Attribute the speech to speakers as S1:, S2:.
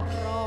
S1: รอ